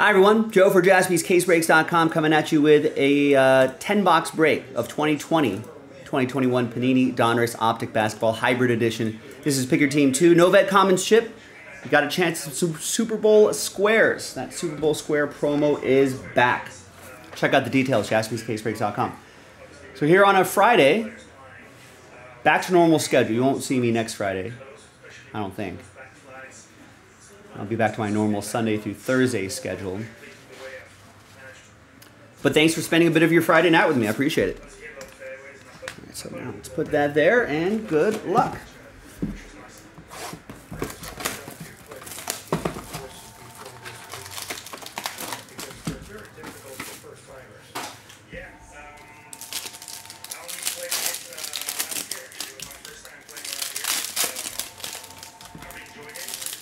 Hi, everyone. Joe for jaspyscasebreaks.com coming at you with a uh, 10 box break of 2020 2021 Panini Donruss Optic Basketball Hybrid Edition. This is Pick Your Team 2. Novet Commons chip. You got a chance at some Super Bowl squares. That Super Bowl square promo is back. Check out the details, jaspyscasebreaks.com. So, here on a Friday, back to normal schedule. You won't see me next Friday, I don't think. I'll be back to my normal Sunday through Thursday schedule. But thanks for spending a bit of your Friday night with me. I appreciate it. So now let's put that there and good luck.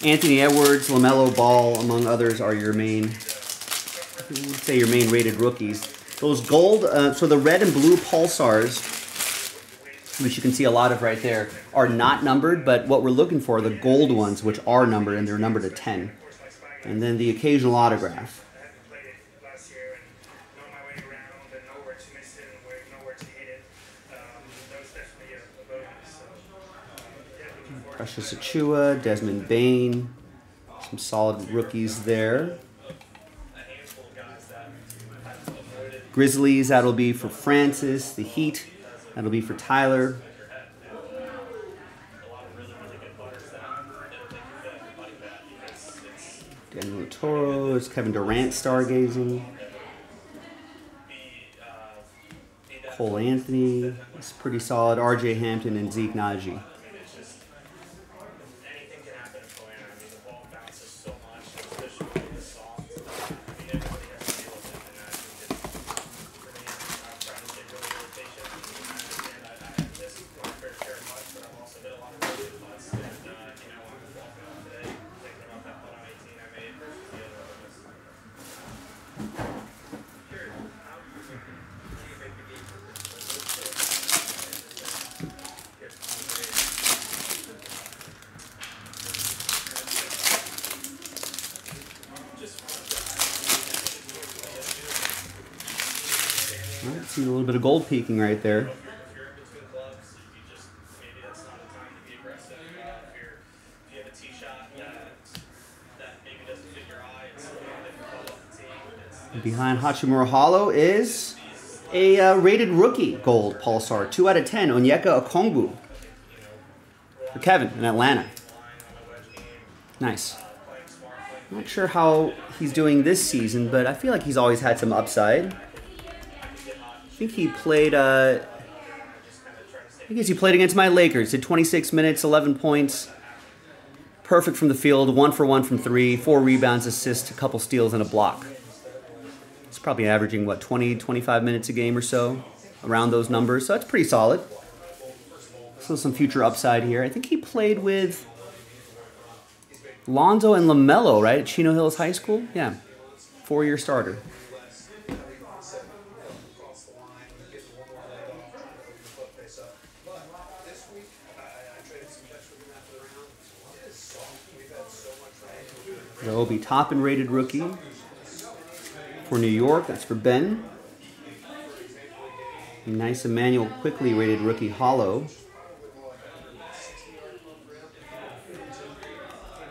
Anthony Edwards, LaMelo Ball, among others, are your main, say your main rated rookies. Those gold, uh, so the red and blue pulsars, which you can see a lot of right there, are not numbered, but what we're looking for are the gold ones, which are numbered, and they're numbered to 10. And then the occasional autograph. Precious Achiuwa, Desmond Bane, some solid rookies there. Grizzlies, that'll be for Francis. The Heat, that'll be for Tyler. Daniel Oturu, is Kevin Durant stargazing. Cole Anthony, it's pretty solid. RJ Hampton and Zeke Nnaji. A little bit of gold peeking right there. Behind Hachimura Hollow is a uh, rated rookie gold pulsar, 2 out of 10, Onyeka Okongwu for Kevin in Atlanta. Nice. Not sure how he's doing this season, but I feel like he's always had some upside. I think he played. Uh, I guess he played against my Lakers. Did 26 minutes, 11 points. Perfect from the field, one for one from three, four rebounds, assists, a couple steals, and a block. He's probably averaging, what, 20, 25 minutes a game or so, around those numbers. So that's pretty solid. So some future upside here. I think he played with Lonzo and LaMelo, right, at Chino Hills High School? Yeah, four year starter. The Obi Toppin rated rookie for New York. That's for Ben. Nice Immanuel Quickley rated rookie hollow.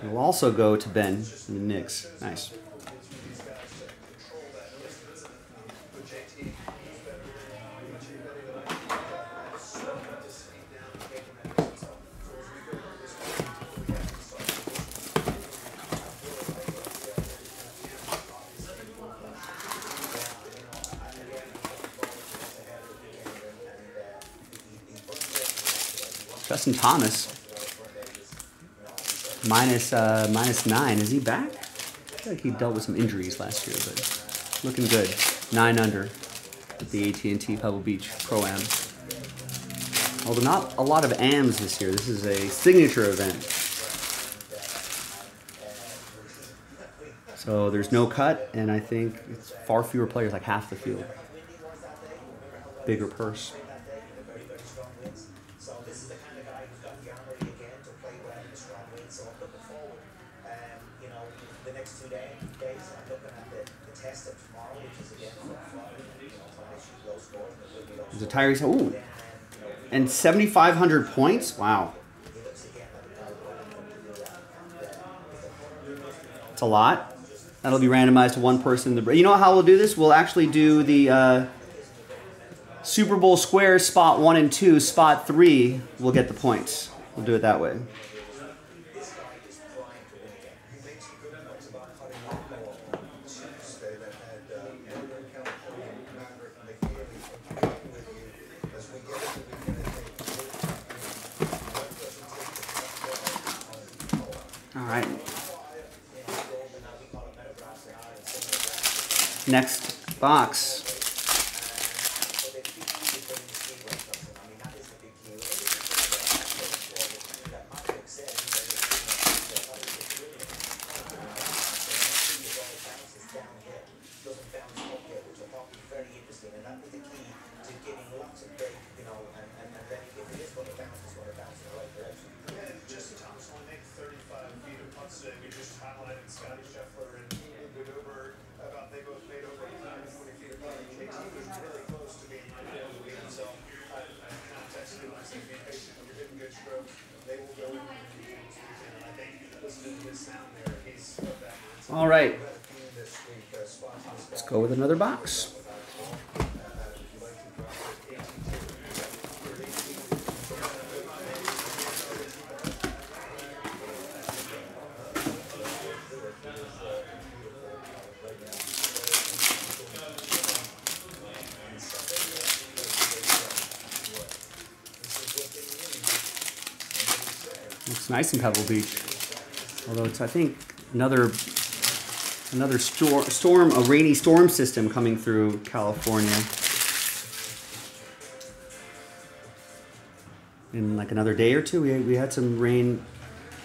It will also go to Ben in the Knicks. Nice. Justin Thomas, minus, uh, minus nine. Is he back? I feel like he dealt with some injuries last year, but looking good. Nine under at the AT&T Pebble Beach Pro Am. Although not a lot of AMs this year. This is a signature event. So there's no cut, and I think it's far fewer players, like half the field. Bigger purse. the honor again to play well in the strong win, so I'm looking forward, um, you know, the next two days. There's a Tyrese. Ooh. And 7,500 points? Wow. It's a lot. That'll be randomized to one person. The you know how we'll do this? We'll actually do the uh, Super Bowl square spot one and two, spot three We'll get the points. We'll do it that way. All right. Next box. All right. Let's go with another box. Looks nice in Pebble Beach. Although it's, I think, another another storm, storm, a rainy storm system coming through California. In like another day or two, we, we had some rain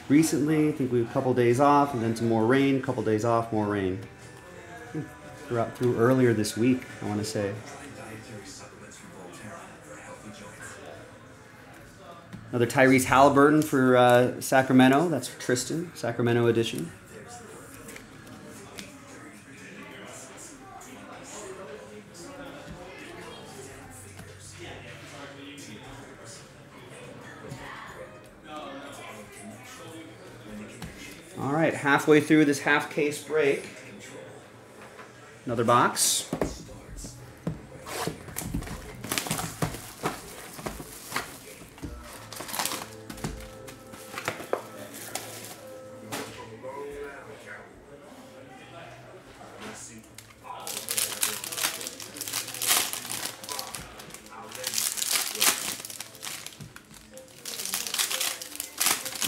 recently. I think we had a couple days off, and then some more rain. A couple days off, more rain. Throughout through earlier this week, I want to say. Another Tyrese Halliburton for uh, Sacramento. That's Tristan, Sacramento edition. Halfway through this half case break. Another box.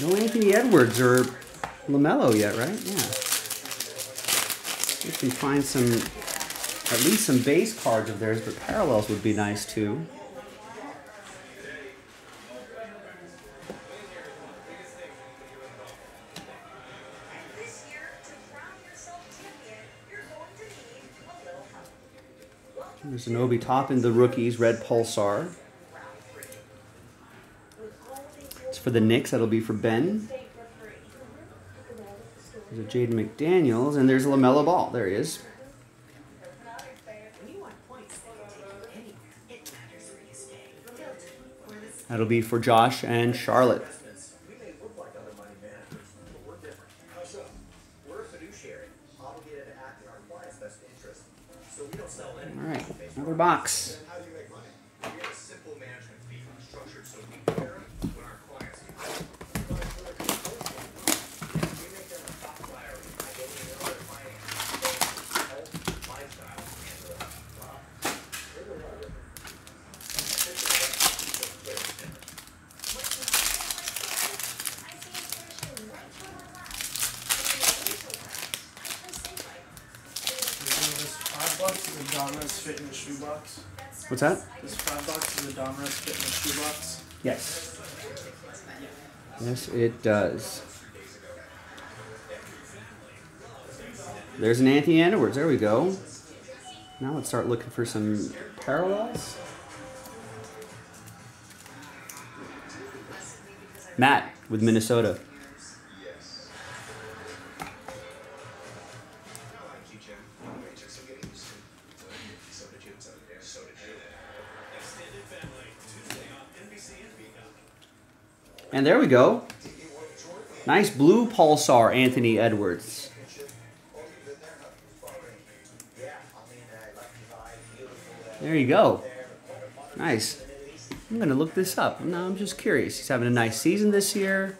No Anthony Edwards or LaMelo yet, right? Yeah. We can find some, at least some base cards of theirs, but parallels would be nice too. There's an Obi Toppin, the rookies, red pulsar. It's for the Knicks. That'll be for Ben. Jaden McDaniels, and there's LaMelo Ball. There he is. That'll be for Josh and Charlotte. All right, another box. This five bucks is a Donruss fit in the shoebox. What's that? This five bucks is a Donruss fit in the shoebox. Yes. Yes, it does. There's an Anthony Edwards. There we go. Now let's start looking for some parallels. Matt with Minnesota. And there we go. Nice blue pulsar, Anthony Edwards. There you go. Nice. I'm going to look this up. Now I'm just curious. He's having a nice season this year.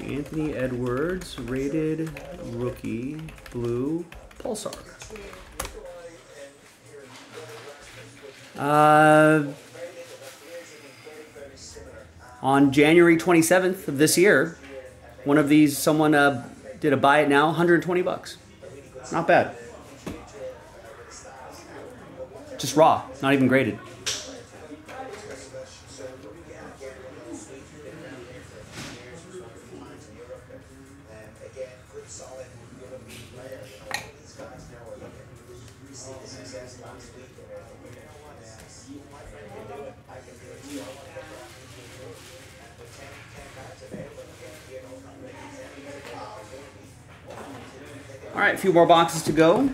Anthony Edwards, rated rookie, blue pulsar. Uh, on January 27th of this year, one of these, someone uh, did a buy it now, 120 bucks. Not bad. Just raw, not even graded. All right, a few more boxes to go.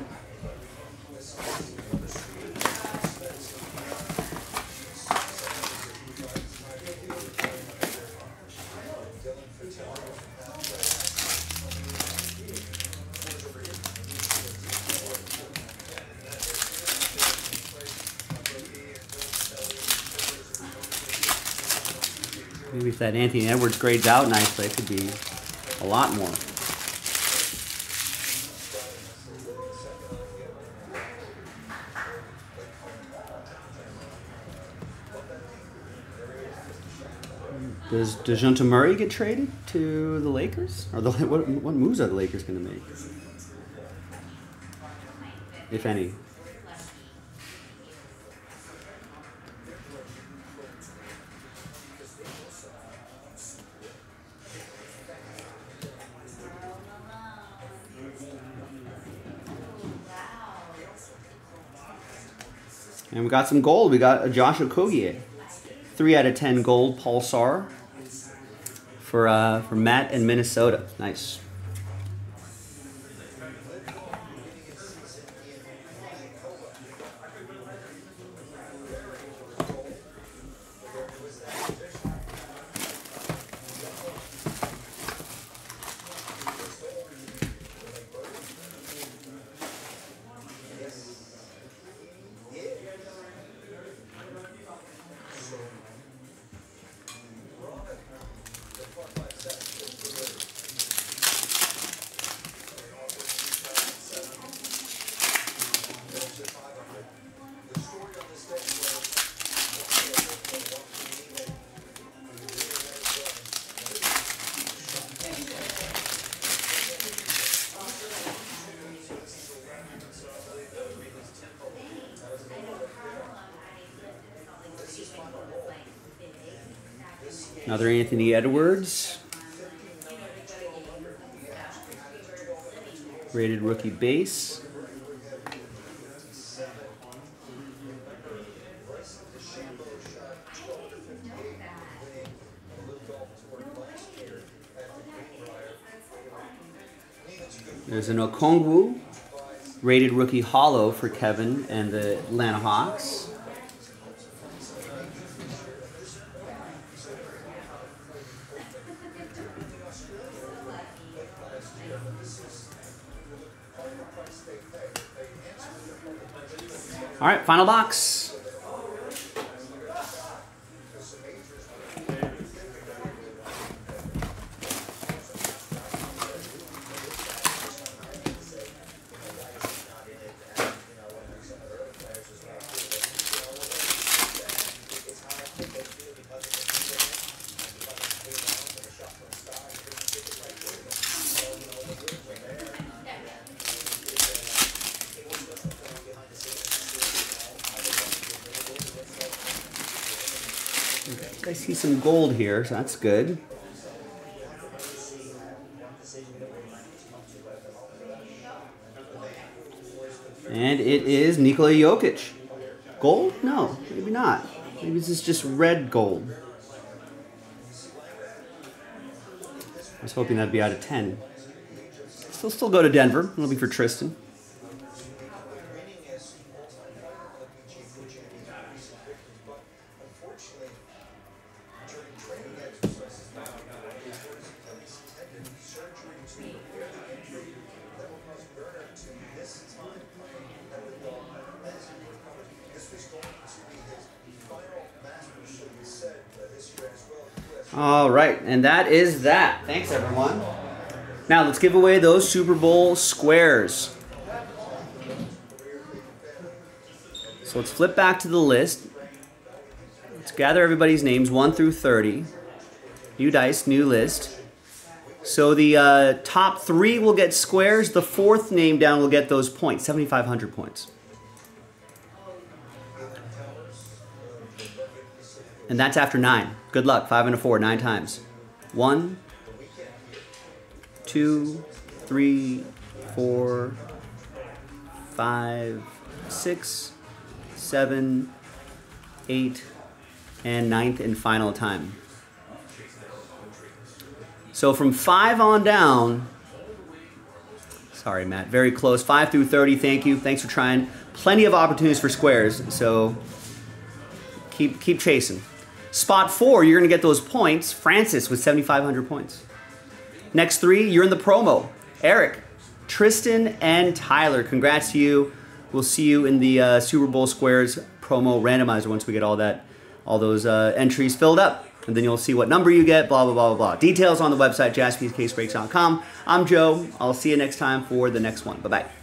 Maybe if that Anthony Edwards grades out nicely, it could be a lot more. Does Dejounte Murray get traded to the Lakers? Or the what, what moves are the Lakers going to make? If any. And we got some gold. We got a Josh Okogie. 3 out of 10 gold pulsar for uh, for Matt in Minnesota. Nice. Another Anthony Edwards. Rated rookie base. There's an Okongwu, rated rookie hollow for Kevin and the Atlanta Hawks. All right, final box. I see some gold here, so that's good. And it is Nikola Jokic. Gold? No, maybe not. Maybe this is just red gold. I was hoping that'd be out of 10. Still, still go to Denver. It'll be for Tristan. All right, and that is that. Thanks, everyone. Now let's give away those Super Bowl squares. So let's flip back to the list. Let's gather everybody's names, 1 through 30. New dice, new list. So the uh, top three will get squares. The fourth name down will get those points, 7,500 points. And that's after nine. Good luck. Five and a four, nine times. One, two, three, four, five, six, seven, eight, and ninth and final time. So from five on down, sorry, Matt, very close. Five through 30, thank you. Thanks for trying. Plenty of opportunities for squares, so keep, keep chasing. Spot four, you're going to get those points. Francis with 7,500 points. Next three, you're in the promo. Eric, Tristan, and Tyler. Congrats to you. We'll see you in the uh, Super Bowl Squares promo randomizer once we get all that, all those uh, entries filled up. And then you'll see what number you get, blah, blah, blah, blah, blah. Details on the website, jaspyscasebreaks.com. I'm Joe. I'll see you next time for the next one. Bye-bye.